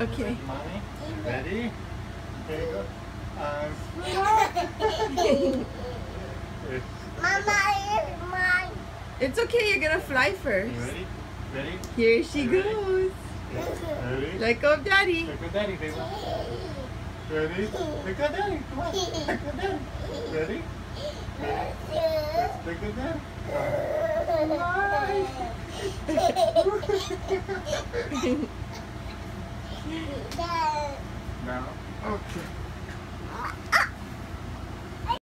Okay. Mommy, ready? Here you go. Um, Mama is mine. It's okay, you're gonna fly first. ready? Ready? Here she goes. Ready? Let go of daddy. Look at daddy, baby. Ready? Look at daddy. Come on. Look at daddy. Ready? Look at daddy. Now. Okay.